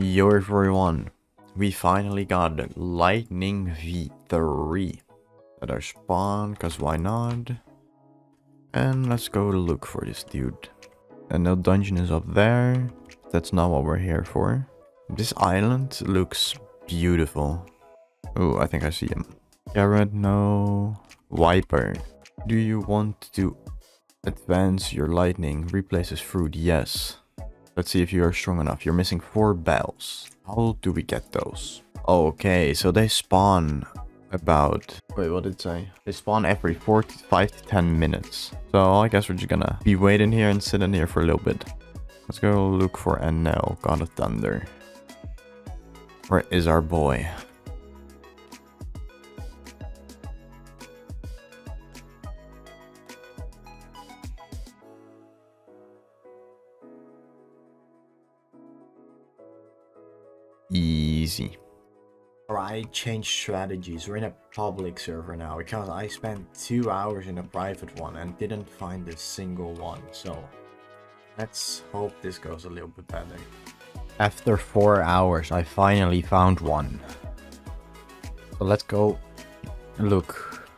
Yo everyone, we finally got Lightning V3 at our spawn, cause why not? And let's go look for this dude. And no dungeon is up there, that's not what we're here for. This island looks beautiful. Oh, I think I see him. Garrett, no. Wyper. Do you want to advance your lightning? Replaces fruit, yes. Let's see if you are strong enough. You're missing four bells. How do we get those? Okay, so they spawn about... Wait, what did it say? They spawn every 45 to 10 minutes. So I guess we're just gonna be waiting here and sitting here for a little bit. Let's go look for Enel, God of Thunder. Where is our boy? Easy. I changed strategies. We're in a public server now because I spent two hours in a private one and didn't find a single one. So let's hope this goes a little bit better. After four hours, I finally found one. So let's go look.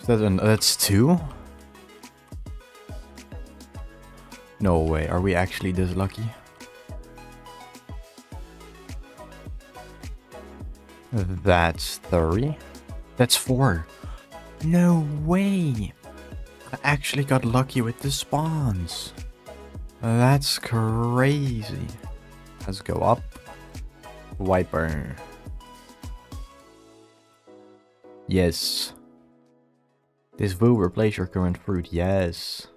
Is that an, that's two? No way, are we actually this lucky? That's three. That's four. No way! I actually got lucky with the spawns. That's crazy. Let's go up. Wyper. Yes. This will replace your current fruit. Yes.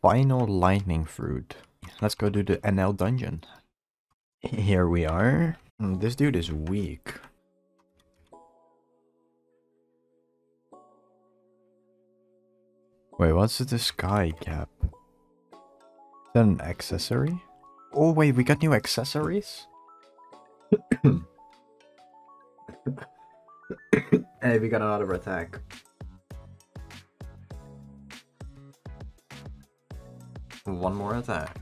Final lightning fruit. Let's go to the Enel dungeon. Here we are. Hmm, This dude is weak. Wait, what's the sky cap? Is that an accessory? Oh wait, we got new accessories? Hey, we got another attack. One more attack.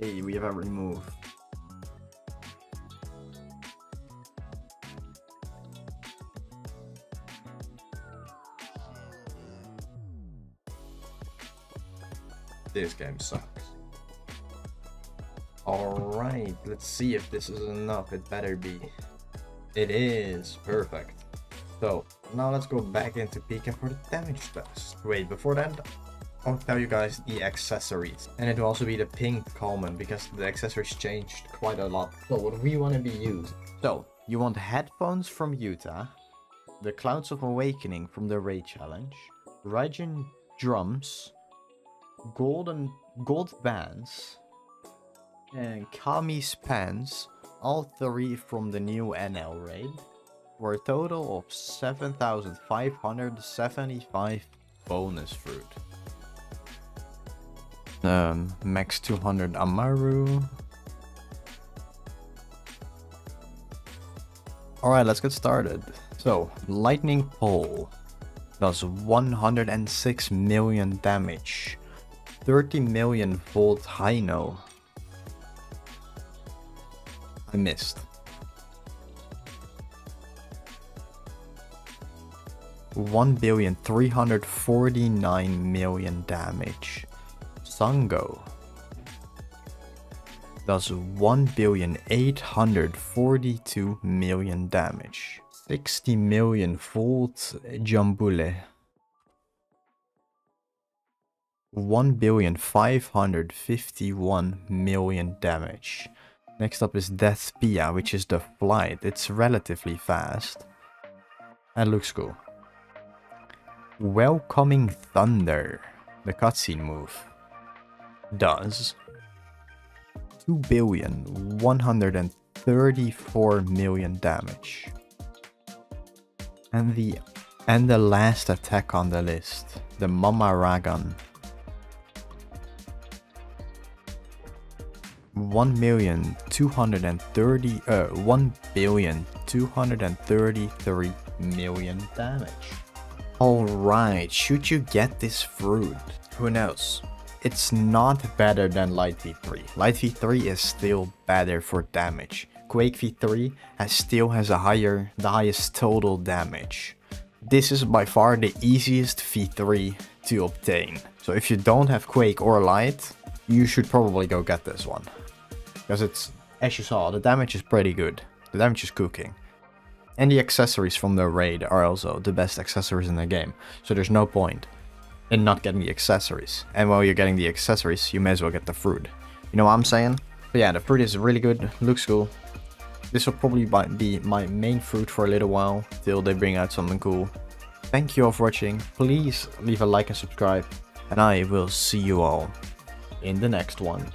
Hey, we have a remove. This game sucks. Alright, let's see if this is enough. It better be. It is. Perfect. So, now let's go back into Pika for the damage test. Wait, before that, I'll tell you guys the accessories. And it will also be the pink common because the accessories changed quite a lot. So what we want to be used. So, you want headphones from Utah, the Clouds of Awakening from the Raid Challenge, Raijin drums, golden gold bands, and Kami's pants, all three from the new Enel raid, for a total of 7,575 bonus fruit. Um, max 200 Amaru. Alright, let's get started. So, Lightning Pole does 106 million damage. 30 million volt Hino. I missed. One billion three hundred forty nine million damage. Sango does one billion eight hundred forty two million damage. Sixty million volt Jambule. One billion five hundred fifty one million damage. Next up is Death Pia, which is the flight. It's relatively fast. And looks cool. Welcoming Thunder, the cutscene move, does 2 billion 134 million damage. And the and the last attack on the list, the Mama. 1 million 230 uh 1 billion 233 million damage. Alright, should you get this fruit? Who knows? it's not better than Light V3. Light V3 is still better for damage. Quake V3 has still has a higher, the highest total damage. This is by far the easiest V3 to obtain. So if you don't have Quake or Light, you should probably go get this one. Because it's, as you saw, the damage is pretty good. The damage is cooking. And the accessories from the raid are also the best accessories in the game. So there's no point in not getting the accessories. And while you're getting the accessories, you may as well get the fruit. You know what I'm saying? But yeah, the fruit is really good, looks cool. This will probably be my main fruit for a little while, till they bring out something cool. Thank you all for watching, please leave a like and subscribe, and I will see you all in the next one.